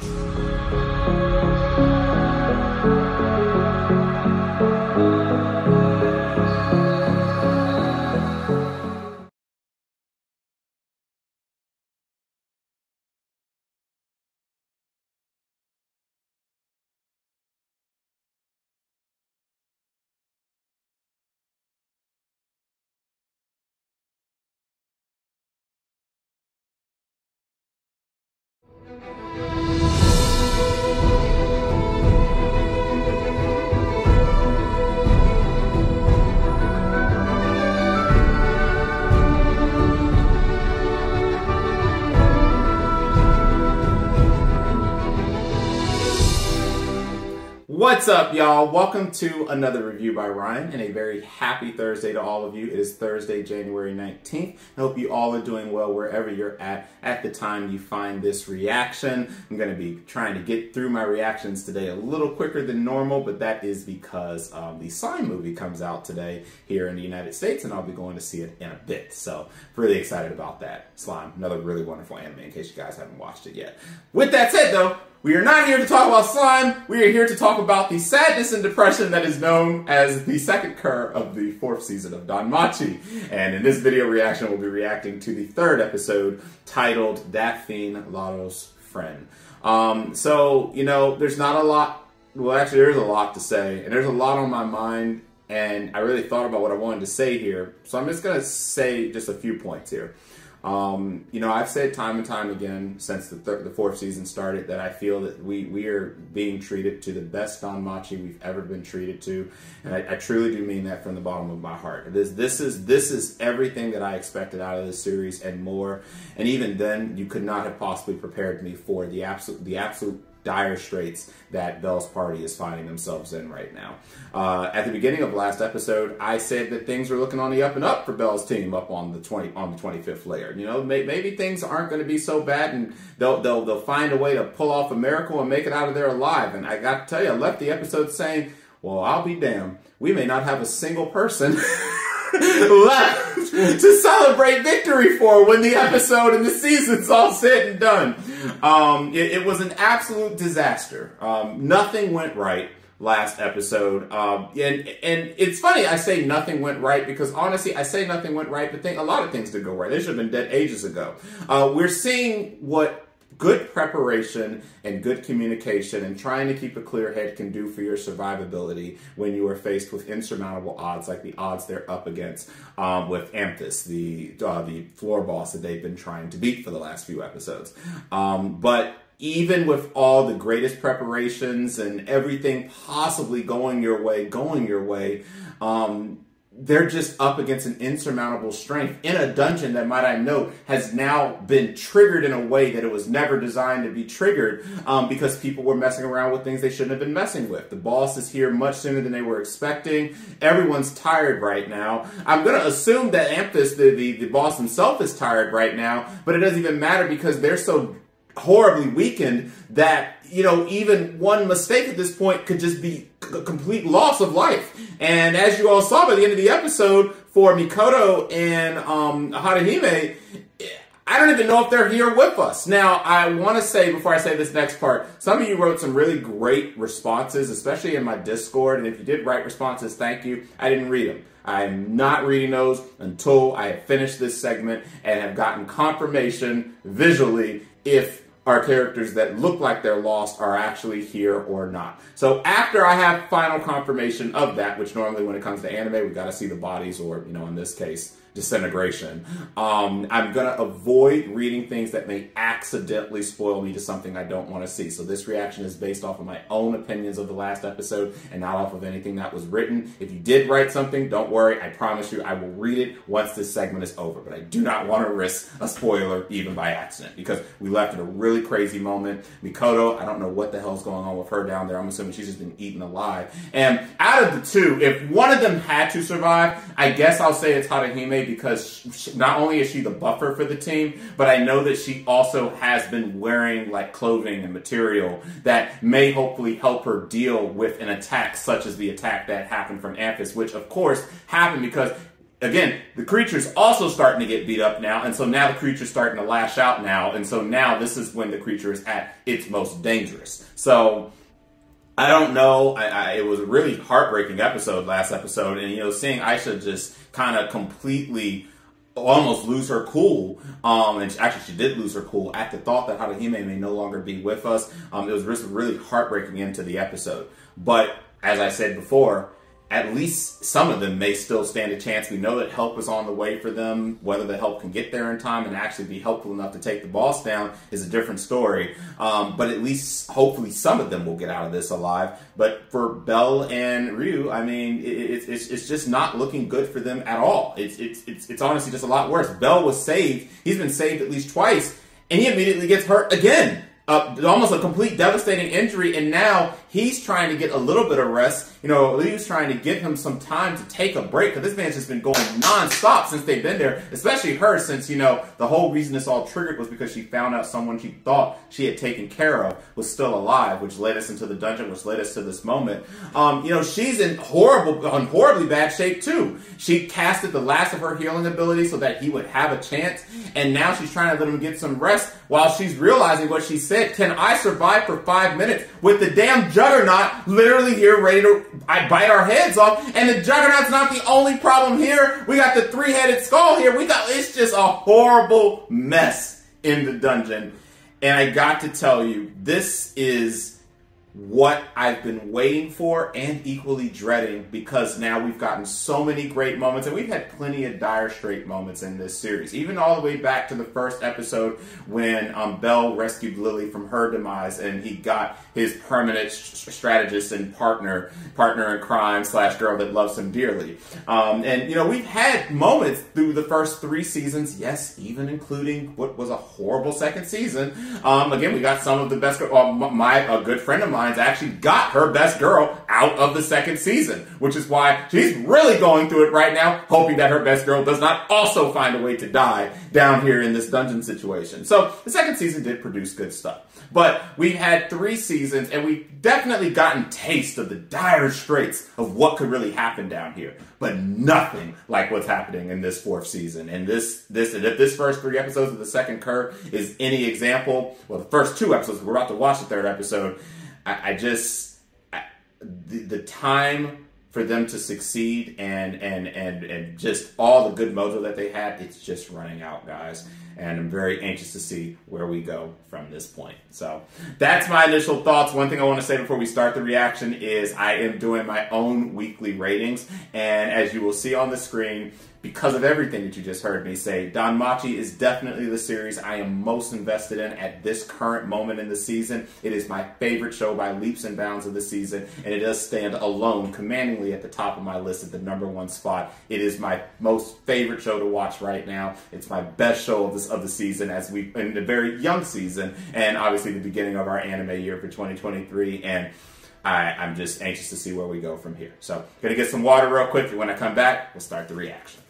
Bye. What's up, y'all? Welcome to another review by Ryan, and a very happy Thursday to all of you. It is Thursday, January 19th. I hope you all are doing well wherever you're at at the time you find this reaction. I'm going to be trying to get through my reactions today a little quicker than normal, but that is because um, the Slime movie comes out today here in the United States, and I'll be going to see it in a bit. So, really excited about that. Slime, another really wonderful anime in case you guys haven't watched it yet. With that said, though, we are not here to talk about slime. We are here to talk about the sadness and depression that is known as the second cour of the fourth season of Danmachi. And in this video reaction, we'll be reacting to the third episode titled Daphne Lauros Friend. Um, so, you know, there's not a lot, well, actually, there's a lot to say, and there's a lot on my mind, and I really thought about what I wanted to say here. So I'm just going to say just a few points here. Um, you know, I've said time and time again since the, thir- the fourth season started that I feel that we, we are being treated to the best DanMachi we've ever been treated to, and I, I, truly do mean that from the bottom of my heart. This this is this is everything that I expected out of this series and more. And even then, you could not have possibly prepared me for the absolute the absolute dire straits that Bell's party is finding themselves in right now. Uh, at the beginning of last episode, I said that things were looking on the up and up for Bell's team up on the 20 on the 25th layer. You know, may, maybe things aren't going to be so bad, and they'll they'll they'll find a way to pull off a miracle and make it out of there alive. And I got to tell you, I left the episode saying, "Well, I'll be damned. We may not have a single person." left to celebrate victory for when the episode and the season's all said and done. Um, it, it, was an absolute disaster. Um, nothing went right last episode. Um, and and it's funny I say nothing went right because honestly I say nothing went right, but think a lot of things did go right. They should have been dead ages ago. Uh, we're seeing what good preparation and good communication and trying to keep a clear head can do for your survivability when you are faced with insurmountable odds like the odds they're up against um, with Amethys, the uh, the floor boss that they've been trying to beat for the last few episodes. Um, but even with all the greatest preparations and everything possibly going your way, going your way, um, they're just up against an insurmountable strength in a dungeon that, might I note, has now been triggered in a way that it was never designed to be triggered um, because people were messing around with things they shouldn't have been messing with. The boss is here much sooner than they were expecting. Everyone's tired right now. I'm going to assume that Amethys, the, the, the boss himself, is tired right now, but it doesn't even matter because they're so horribly weakened that you know even one mistake at this point could just be a complete loss of life and as you all saw by the end of the episode for mikoto and um, Haruhime I don't even know if they're here with us. Now, I want to say before I say this next part, some of you wrote some really great responses, especially in my Discord. And if you did write responses, thank you. I didn't read them. I'm not reading those until I have finished this segment and have gotten confirmation visually if are characters that look like they're lost are actually here or not. So after I have final confirmation of that, which normally when it comes to anime, we got to see the bodies or, you know, in this case, disintegration. Um, I'm going to avoid reading things that may accidentally spoil me to something I don't want to see. So this reaction is based off of my own opinions of the last episode and not off of anything that was written. If you did write something, don't worry. I promise you I will read it once this segment is over. But I do not want to risk a spoiler even by accident because we left at a really crazy moment. Mikoto, I don't know what the hell's going on with her down there. I'm assuming she's just been eaten alive. And out of the two, if one of them had to survive, I guess I'll say it's Haruhime because not only is she the buffer for the team, but I know that she also has been wearing like clothing and material that may hopefully help her deal with an attack such as the attack that happened from Amphis, which of course happened because again, the creature's also starting to get beat up now, and so now the creature's starting to lash out now, and so now this is when the creature is at its most dangerous. So I don't know. I, I, it was a really heartbreaking episode last episode, and you know, seeing Aisha just kind of completely almost lose her cool. Um, and actually, she did lose her cool at the thought that Haruhime may no longer be with us. Um, it was really heartbreaking into the episode. But as I said before, at least some of them may still stand a chance. We know that help is on the way for them. Whether the help can get there in time and actually be helpful enough to take the boss down is a different story. Um, but at least, hopefully, some of them will get out of this alive. But for Bell and Ryu, I mean, it, it's, it's just not looking good for them at all. It's, it's, it's, it's honestly just a lot worse. Bell was saved. He's been saved at least twice, and he immediately gets hurt again. Uh, almost a complete devastating injury, and now he's trying to get a little bit of rest. You know, Ryu's trying to give him some time to take a break because this man's just been going nonstop since they've been there, especially her, since, you know, the whole reason this all triggered was because she found out someone she thought she had taken care of was still alive, which led us into the dungeon, which led us to this moment. Um, you know, she's in horrible, in horribly bad shape too. She casted the last of her healing ability so that he would have a chance, and now she's trying to let him get some rest while she's realizing what she said. Can I survive for five minutes with the damn juggernaut literally here ready to bite our heads off. And the juggernaut's not the only problem here. We got the three headed skull here. We got, it's just a horrible mess in the dungeon. And I got to tell you, this is what I've been waiting for and equally dreading because now we've gotten so many great moments and we've had plenty of dire straight moments in this series. Even all the way back to the first episode when um, Bell rescued Lily from her demise and he got his permanent strategist and partner, partner in crime slash girl that loves him dearly. Um, and you know, we've had moments through the first three seasons, yes, even including what was a horrible second season. Um, again, we got some of the best, uh, my, a good friend of mine actually got her best girl out of the second season, which is why she's really going through it right now, hoping that her best girl does not also find a way to die down here in this dungeon situation. So the second season did produce good stuff. But we've had three seasons and we've definitely gotten taste of the dire straits of what could really happen down here. But nothing like what's happening in this fourth season. And this, this, and if this first three episodes of the second curve is any example, well, the first two episodes, we're about to watch the third episode, I, I just I, the, the time for them to succeed and and and and just all the good mojo that they had, it's just running out, guys. And I'm very anxious to see where we go from this point. So that's my initial thoughts. One thing I want to say before we start the reaction is I am doing my own weekly ratings, and as you will see on the screen, because of everything that you just heard me say. DanMachi is definitely the series I am most invested in at this current moment in the season. It is my favorite show by leaps and bounds of the season, and it does stand alone, commandingly at the top of my list at the number one spot. It is my most favorite show to watch right now. It's my best show of this of the season as we in the very young season, and obviously the beginning of our anime year for 2023. And I, I'm just anxious to see where we go from here. So, gonna get some water real quick. And when I come back, we'll start the reaction.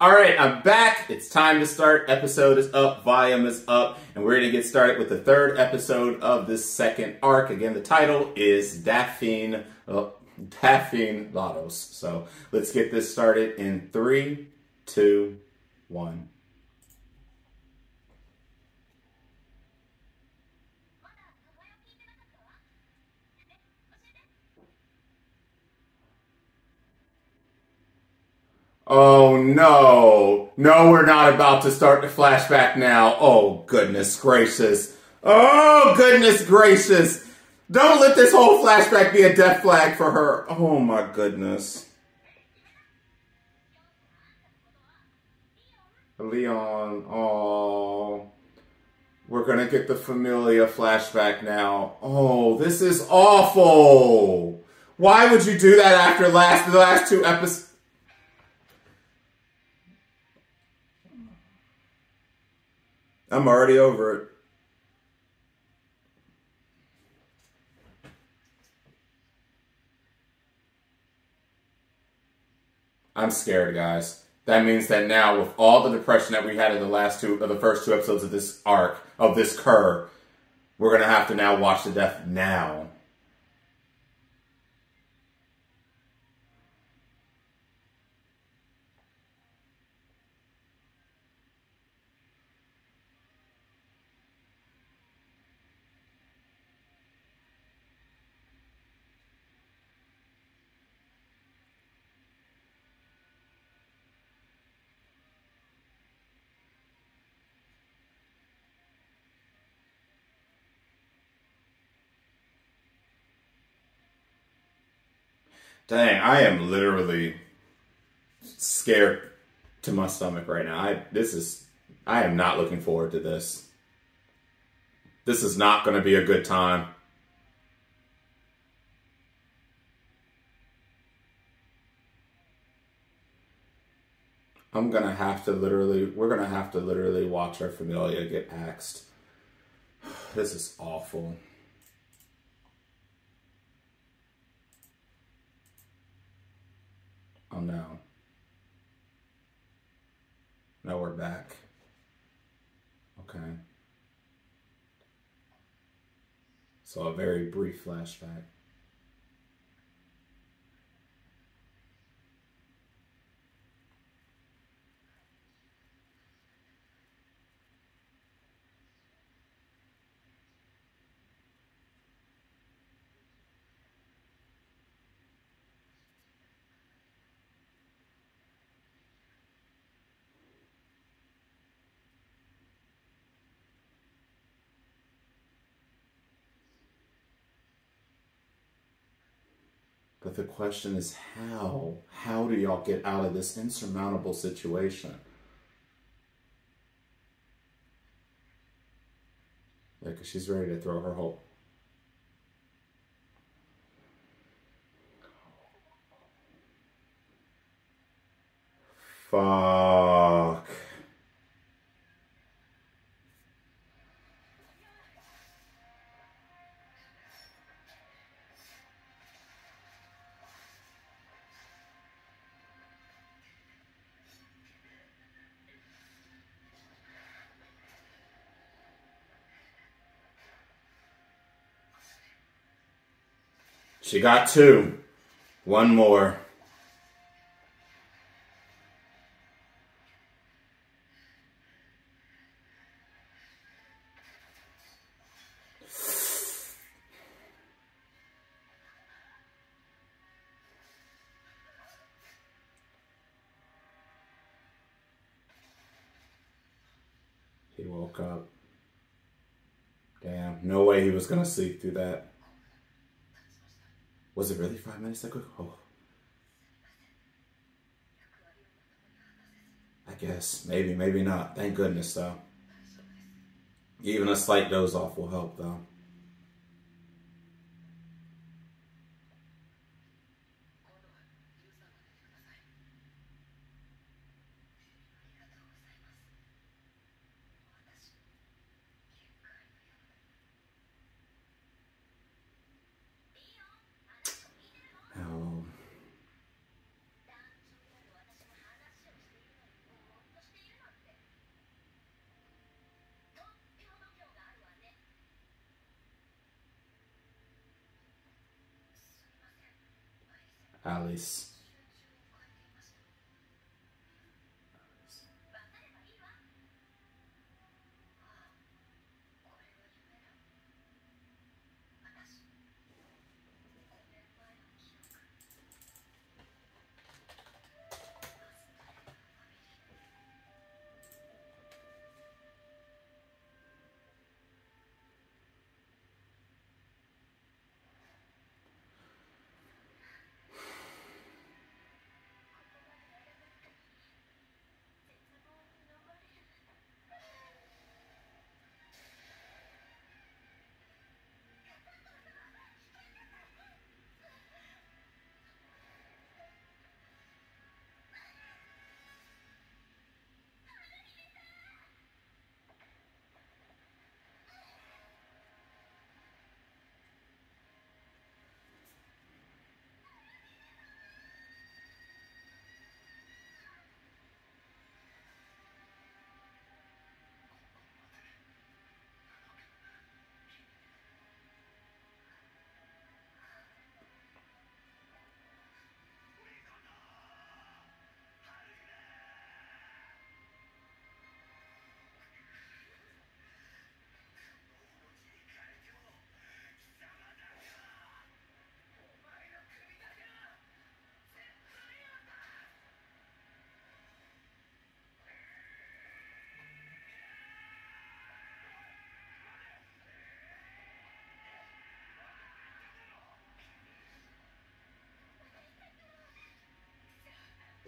All right, I'm back. It's time to start. Episode is up, volume is up, and we're going to get started with the third episode of this second arc. Again, the title is Daphne, uh, Daphne Lauros. So let's get this started in three, two, one. Oh no. No, we're not about to start the flashback now. Oh goodness gracious. Oh goodness gracious. Don't let this whole flashback be a death flag for her. Oh my goodness. Leon, oh. We're gonna get the Familia flashback now. Oh, this is awful. Why would you do that after last the last two episodes? I'm already over it. I'm scared, guys. That means that now, with all the depression that we had in the last two, of the first two episodes of this arc, of this curve, we're gonna have to now watch the death now. Dang, I am literally scared to my stomach right now. I this is I am not looking forward to this. This is not going to be a good time. I'm gonna have to literally, we're gonna have to literally watch our familia get axed. This is awful. Oh no. Now we're back. Okay. So a very brief flashback. But the question is how? How do y'all get out of this insurmountable situation? Because she's ready to throw her whole. She got two. One more. He woke up. Damn, no way he was gonna sleep through that. Was it really five minutes ago? Oh. I guess. Maybe, maybe not. Thank goodness, though. Even a slight doze off will help, though. Alice.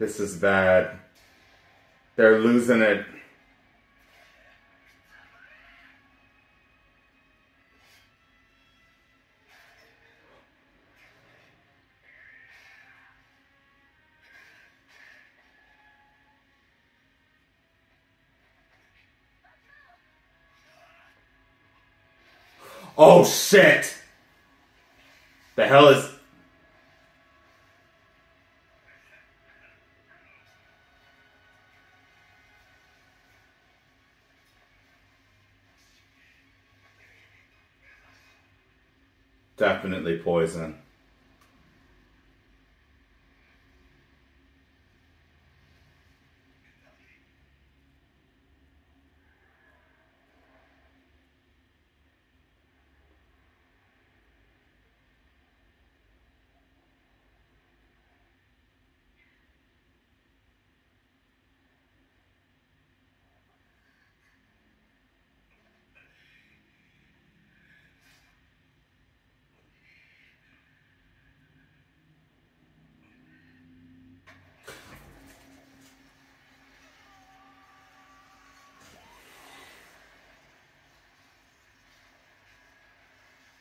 This is bad. They're losing it. Oh shit! The hell is poison.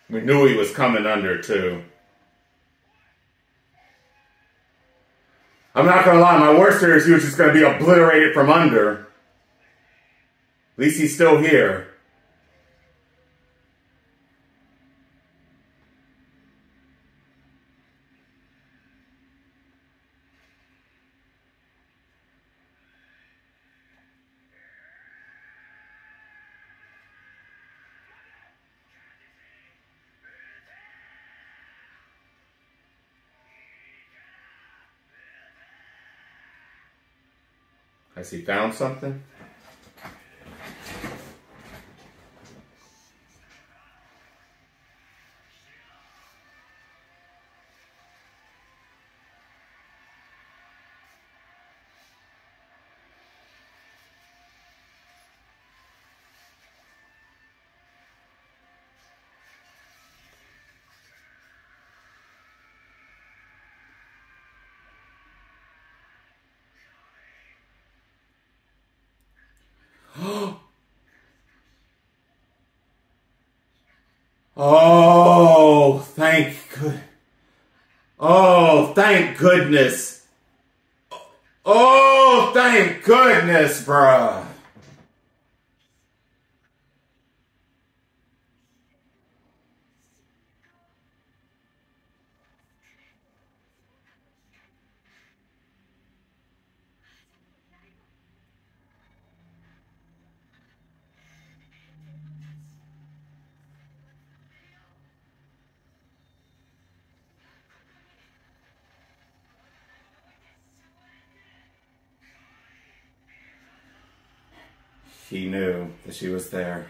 We knew he was coming under too. I'm not gonna lie, my worst fear is he was just gonna be obliterated from under. At least he's still here. Has he found something? Oh, thank good. Oh, thank goodness. Oh, thank goodness, bruh. He knew that she was there.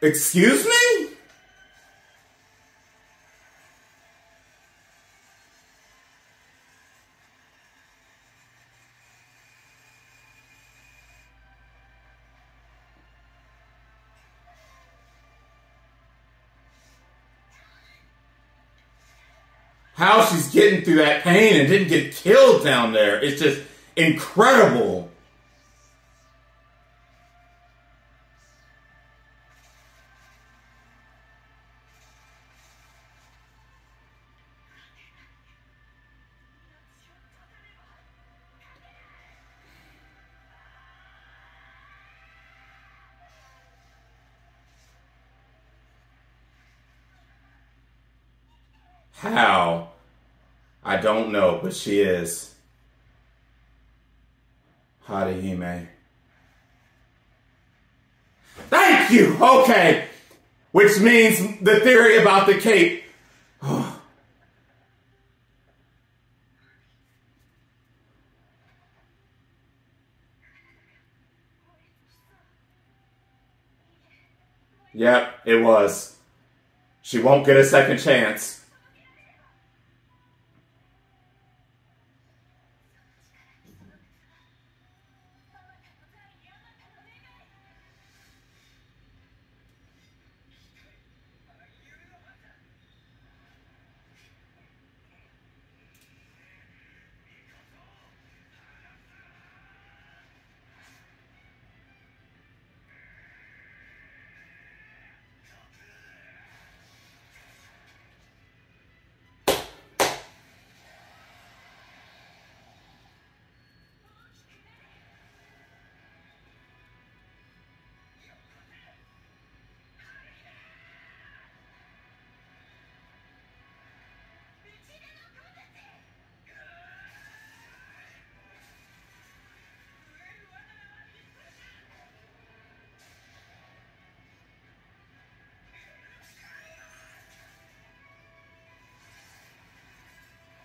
Excuse me? How she's getting through that pain and didn't get killed down there. It's just incredible. I don't know, but she is. Haruhime. Thank you! Okay. Which means the theory about the cape. yep, it was. She won't get a second chance.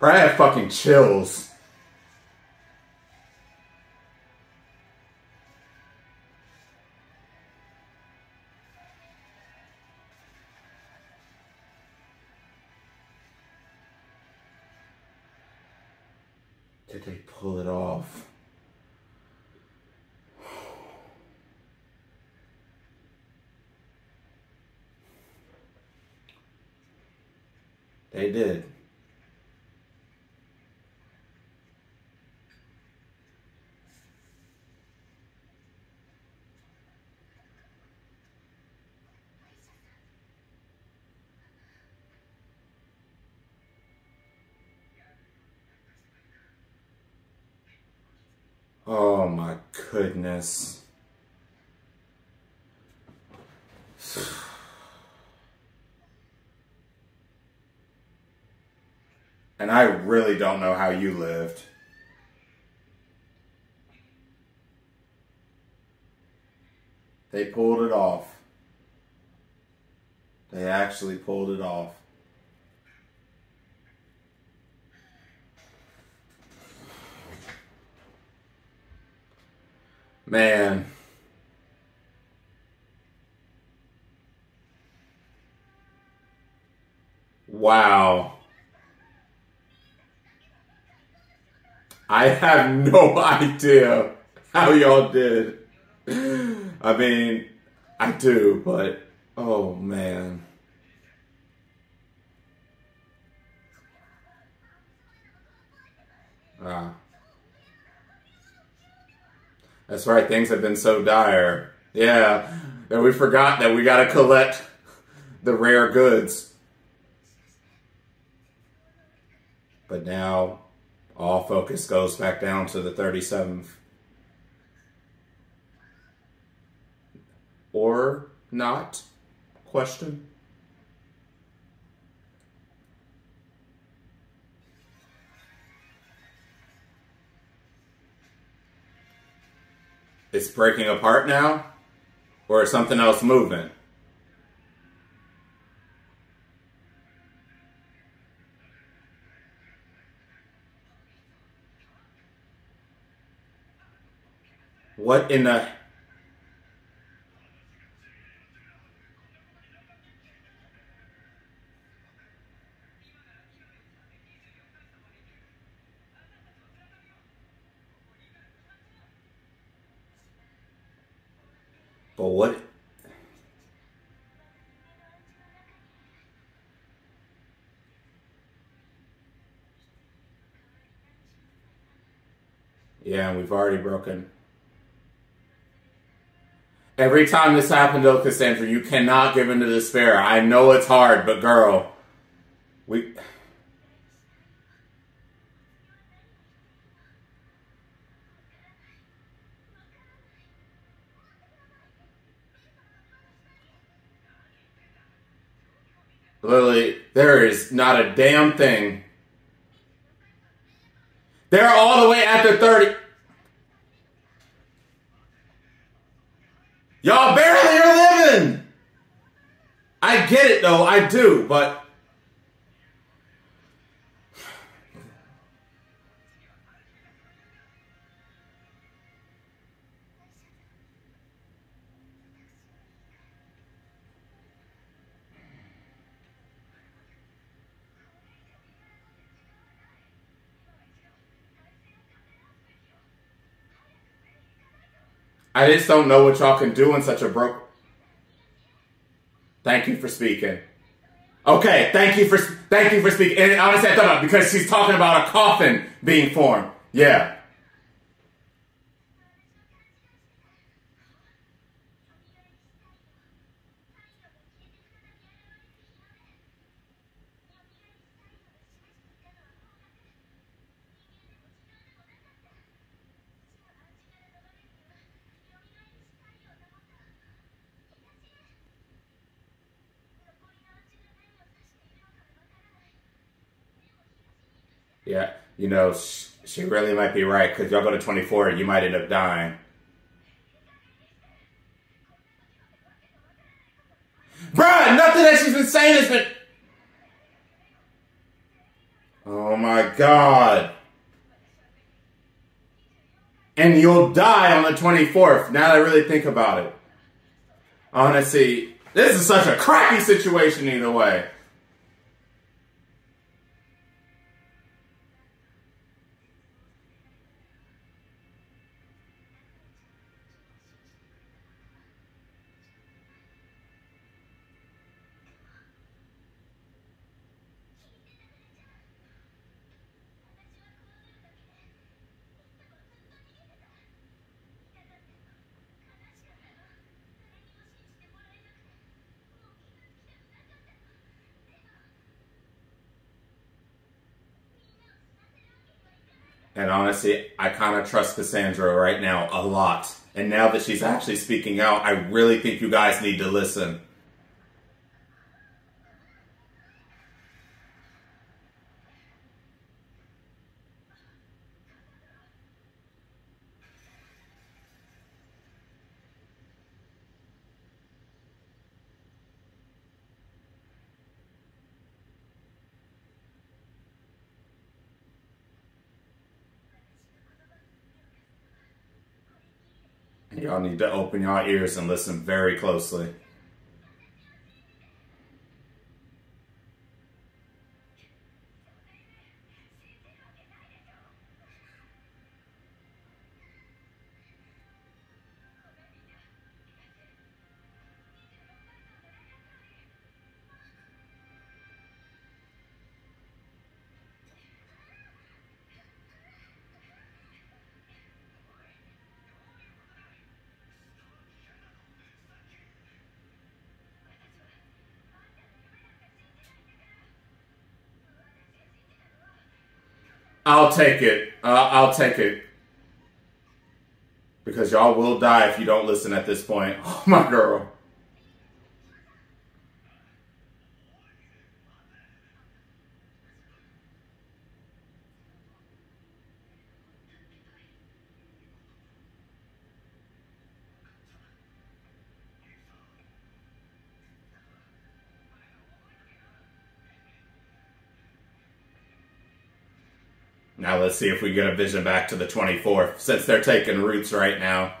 Bro, I have fucking chills. Did they pull it off? They did. Oh my goodness. And I really don't know how you lived. They pulled it off. They actually pulled it off. Man. Wow. I have no idea how y'all did. I mean, I do, but oh man. Ah. That's right, things have been so dire. Yeah, that we forgot that we gotta collect the rare goods. But now all focus goes back down to the 37th. Or not? Question. It's breaking apart now? Or is something else moving? What in the But what Yeah, we've already broken Every time this happened to Cassandra, you cannot give in to despair. I know it's hard, but girl, we. Lily, there is not a damn thing. They're all the way at the 30. Y'all barely are living. I get it though, I do, but I just don't know what y'all can do in such a broke. Thank you for speaking. Okay, thank you for thank you for speaking. And honestly, I thought about because she's talking about a coffin being formed. Yeah. Yeah, you know, she really might be right because y'all go to 24, you might end up dying. Bruh, nothing that she's been saying has been. Oh my god. And you'll die on the 24th, now that I really think about it. Honestly, this is such a crappy situation either way. And honestly, I kind of trust Cassandra right now a lot. And now that she's actually speaking out, I really think you guys need to listen. Y'all need to open your ears and listen very closely. I'll take it. Uh, I'll take it. Because y'all will die if you don't listen at this point. Oh, my girl. Now let's see if we get a vision back to the 24th, since they're taking roots right now.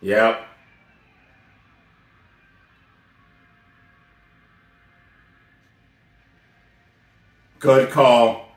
Yep. Good call.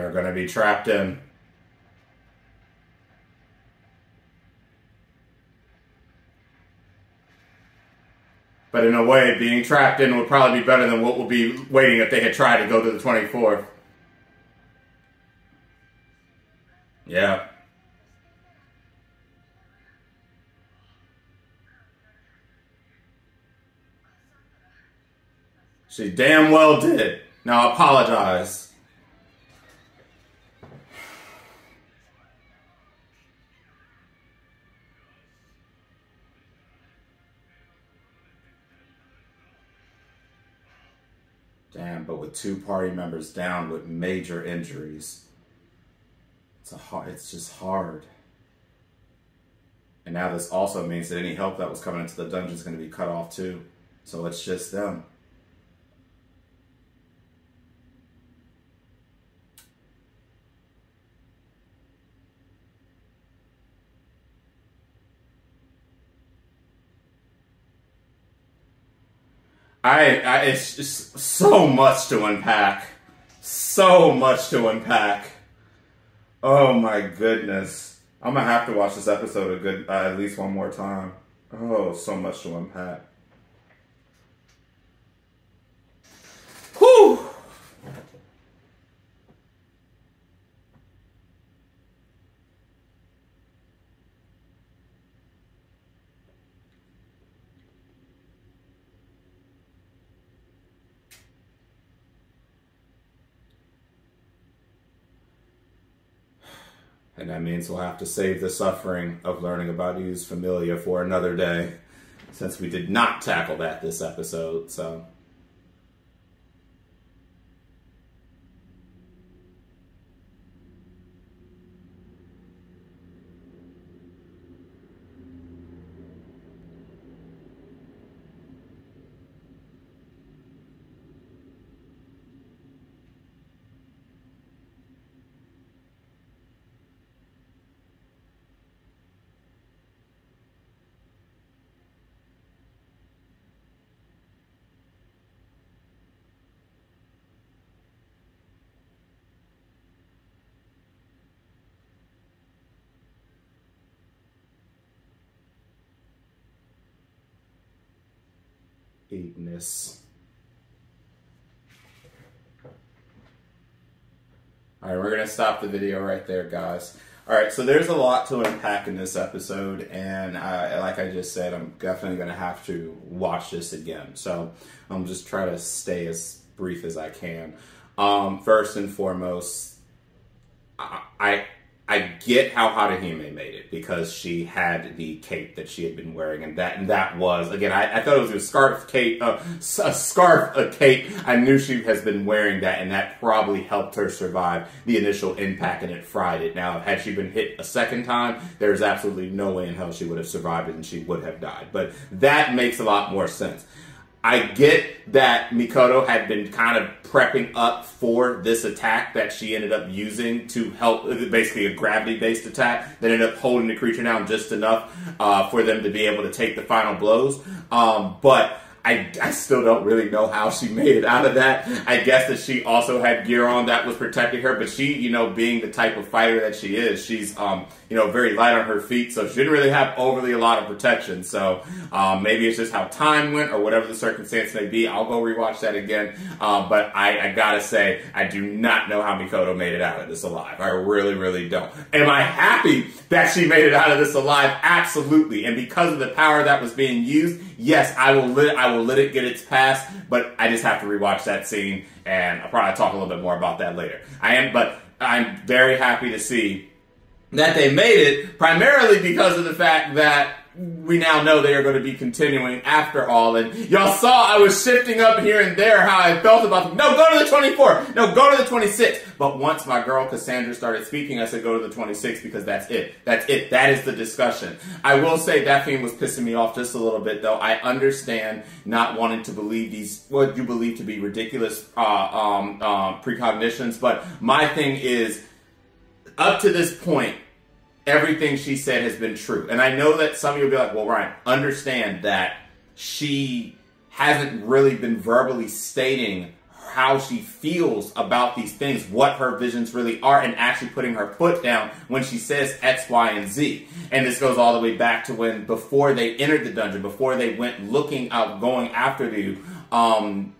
They're going to be trapped in. But in a way, being trapped in would probably be better than what would be waiting if they had tried to go to the 24th. Yeah. She damn well did. Now I apologize. Damn, but with two party members down with major injuries, it's a hard, it's just hard. And now this also means that any help that was coming into the dungeon is going to be cut off too. So it's just them. I, I it's just so much to unpack. So much to unpack. Oh my goodness. I'm gonna have to watch this episode a good uh, at least one more time. Oh, so much to unpack. And that means we'll have to save the suffering of learning about Ryu's Familia for another day, since we did not tackle that this episode. So. All right, we're going to stop the video right there, guys. All right, so there's a lot to unpack in this episode, and I, like I just said, I'm definitely going to have to watch this again. So I'm just try to stay as brief as I can. Um, first and foremost, I, I I get how Haruhime made it because she had the cape that she had been wearing, and that and that was again. I, I thought it was a scarf cape, uh, a scarf, a cape. I knew she has been wearing that, and that probably helped her survive the initial impact, and it fried it. Now, had she been hit a second time, there's absolutely no way in hell she would have survived it, and she would have died. But that makes a lot more sense. I get that Mikoto had been kind of prepping up for this attack that she ended up using to help, basically a gravity based attack that ended up holding the creature down just enough uh, for them to be able to take the final blows. Um, but I, I still don't really know how she made it out of that. I guess that she also had gear on that was protecting her, but she, you know, being the type of fighter that she is, she's, um, you know, very light on her feet, so she didn't really have overly a lot of protection. So um, maybe it's just how time went or whatever the circumstance may be. I'll go rewatch that again. Uh, but I, I, gotta say, I do not know how Mikoto made it out of this alive. I really, really don't. Am I happy that she made it out of this alive? Absolutely. And because of the power that was being used, yes, I will let I will let it get its pass. But I just have to rewatch that scene, and I'll probably talk a little bit more about that later. I am, but I'm very happy to see that they made it primarily because of the fact that we now know they are going to be continuing after all. And y'all saw I was shifting up here and there how I felt about them. No, go to the 24. No, go to the 26. But once my girl Cassandra started speaking, I said go to the 26 because that's it. That's it. That is the discussion. I will say that theme was pissing me off just a little bit though. I understand not wanting to believe these, what you believe to be ridiculous uh, um, uh, precognitions. But my thing is, up to this point, everything she said has been true. And I know that some of you will be like, well, Ryan, understand that she hasn't really been verbally stating how she feels about these things, what her visions really are, and actually putting her foot down when she says X, Y, and Z. And this goes all the way back to when before they entered the dungeon, before they went looking out, going after Ryu, um,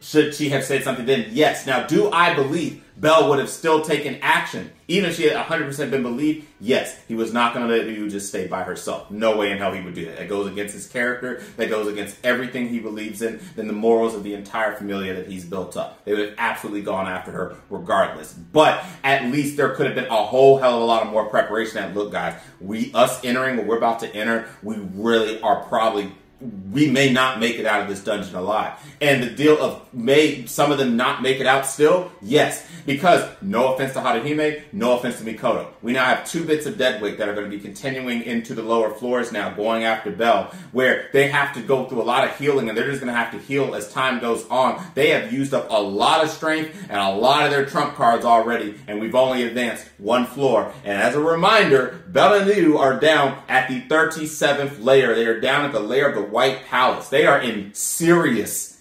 should she have said something then? Yes. Now, do I believe Bell would have still taken action? Even if she had 100% been believed, yes, he was not going to let Ryu just stay by herself. No way in hell he would do that. That goes against his character. That goes against everything he believes in, then the morals of the entire familia that he's built up. They would have absolutely gone after her regardless. But at least there could have been a whole hell of a lot of more preparation that, look, guys, we, us entering what we're about to enter, we really are probably we may not make it out of this dungeon alive. And the deal of may some of them not make it out still? Yes. Because no offense to Haruhime, no offense to Mikoto. We now have two bits of dead weight that are going to be continuing into the lower floors now, going after Bell, where they have to go through a lot of healing and they're just going to have to heal as time goes on. They have used up a lot of strength and a lot of their trump cards already, and we've only advanced one floor. And as a reminder, Bell and Ryu are down at the 37th layer. They are down at the layer of the White Palace. They are in serious,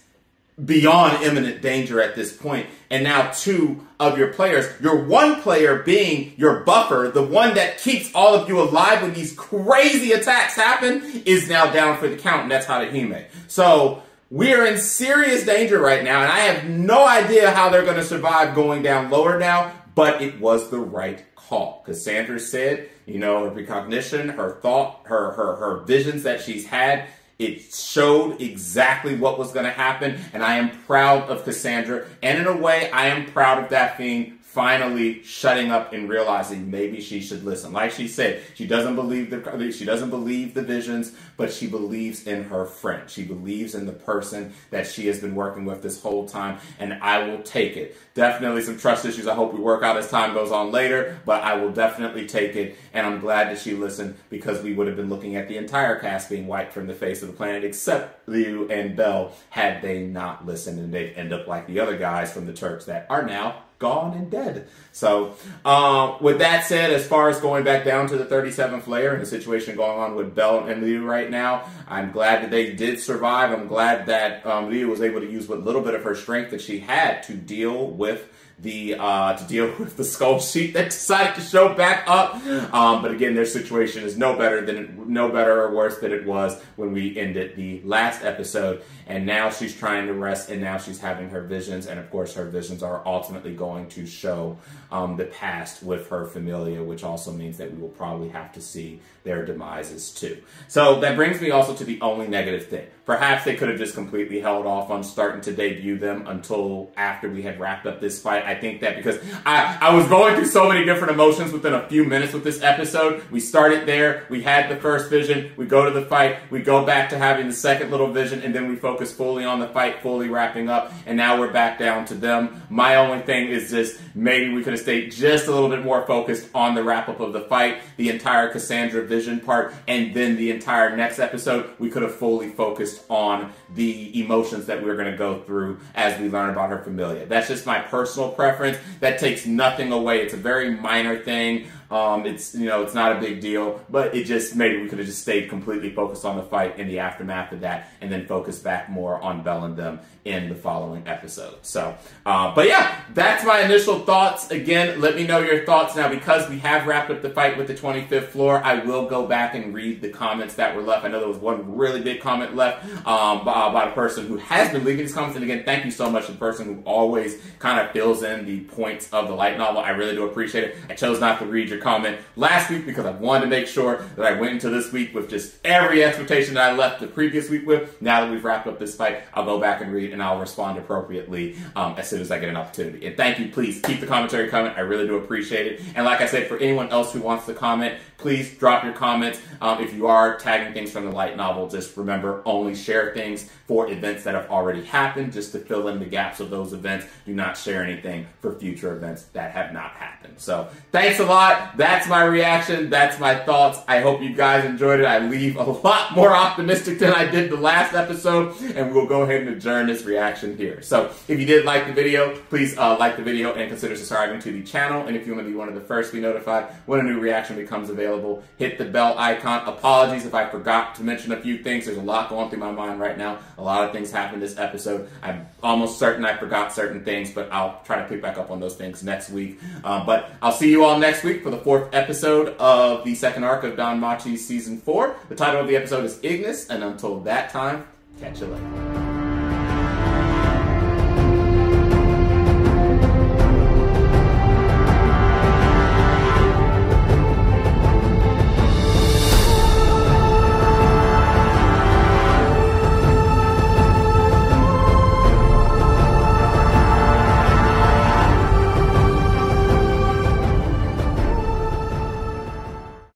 beyond imminent danger at this point. And now two of your players, your one player being your buffer, the one that keeps all of you alive when these crazy attacks happen, is now down for the count, and that's Haruhime. So, we are in serious danger right now, and I have no idea how they're going to survive going down lower now, but it was the right call. Cassandra said, you know, her precognition, her thought, her, her, her visions that she's had, it showed exactly what was going to happen, and I am proud of Cassandra. And in a way, I am proud of Daphne finally shutting up and realizing maybe she should listen. Like she said, she doesn't believe the she doesn't believe the visions, but she believes in her friend. She believes in the person that she has been working with this whole time, and I will take it. Definitely some trust issues. I hope we work out as time goes on later, but I will definitely take it. And I'm glad that she listened because we would have been looking at the entire cast being wiped from the face of the planet, except Ryu and Bell, had they not listened, and they'd end up like the other guys from the Turks that are now gone and dead. So, uh, with that said, as far as going back down to the 37th layer and the situation going on with Bell and Ryu right now, I'm glad that they did survive. I'm glad that um, Ryu was able to use what little bit of her strength that she had to deal with the uh, to deal with the skull sheet that decided to show back up. Um, but again, their situation is no better than no better or worse than it was when we ended the last episode. And now she's trying to rest, and now she's having her visions, and of course, her visions are ultimately going to show um, the past with her familia, which also means that we will probably have to see their demises too. So that brings me also to the only negative thing. Perhaps they could have just completely held off on starting to debut them until after we had wrapped up this fight. I think that because I, I was going through so many different emotions within a few minutes with this episode. We started there, we had the first vision, we go to the fight, we go back to having the second little vision, and then we focus fully on the fight, fully wrapping up, and now we're back down to them. My only thing is just maybe we could have stayed just a little bit more focused on the wrap up of the fight, the entire Cassandra vision part, and then the entire next episode, we could have fully focused on the emotions that we're going to go through as we learn about her familia. That's just my personal preference. That takes nothing away. It's a very minor thing. Um, it's you know it's not a big deal, but it just maybe we could have just stayed completely focused on the fight in the aftermath of that, and then focus back more on Bell and them in the following episode. So, uh, but yeah, that's my initial thoughts. Again, let me know your thoughts now because we have wrapped up the fight with the 25th floor. I will go back and read the comments that were left. I know there was one really big comment left um, by, by a person who has been leaving these comments. And again, thank you so much to the person who always kind of fills in the points of the light novel. I really do appreciate it. I chose not to read your comment last week because I wanted to make sure that I went into this week with just every expectation that I left the previous week with. Now that we've wrapped up this fight, I'll go back and read and I'll respond appropriately um, as soon as I get an opportunity. And thank you. Please keep the commentary coming. I really do appreciate it. And like I said, for anyone else who wants to comment, please drop your comments. Um, if you are tagging things from the light novel, just remember only share things for events that have already happened, just to fill in the gaps of those events. Do not share anything for future events that have not happened. So thanks a lot. That's my reaction. That's my thoughts. I hope you guys enjoyed it. I leave a lot more optimistic than I did the last episode, and we'll go ahead and adjourn this reaction here. So if you did like the video, please uh, like the video and consider subscribing to the channel. And if you want to be one of the first to be notified when a new reaction becomes available. Hit the bell icon. Apologies if I forgot to mention a few things. There's a lot going through my mind right now. A lot of things happened this episode. I'm almost certain I forgot certain things, but I'll try to pick back up on those things next week. Um, but I'll see you all next week for the fourth episode of the second arc of DanMachi Season 4. The title of the episode is Ignis, and until that time, catch you later.